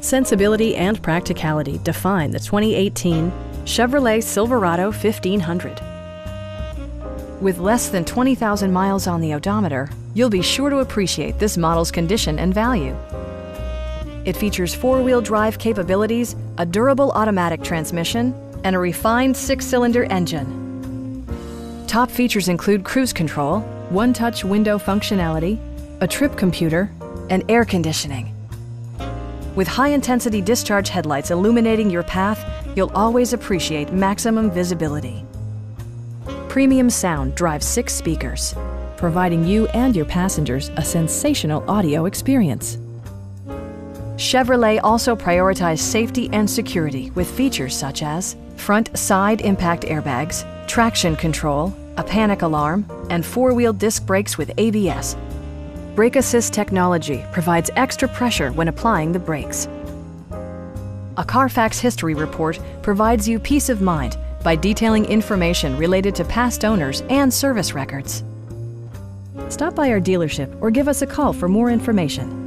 Sensibility and practicality define the 2018 Chevrolet Silverado 1500. With less than 20,000 miles on the odometer, you'll be sure to appreciate this model's condition and value. It features four-wheel drive capabilities, a durable automatic transmission, and a refined six-cylinder engine. Top features include cruise control, one-touch window functionality, a trip computer, and air conditioning. With high-intensity discharge headlights illuminating your path, you'll always appreciate maximum visibility. Premium sound drives six speakers, providing you and your passengers a sensational audio experience. Chevrolet also prioritized safety and security with features such as front side impact airbags, traction control, a panic alarm, and four-wheel disc brakes with ABS. Brake Assist technology provides extra pressure when applying the brakes. A Carfax history report provides you peace of mind by detailing information related to past owners and service records. Stop by our dealership or give us a call for more information.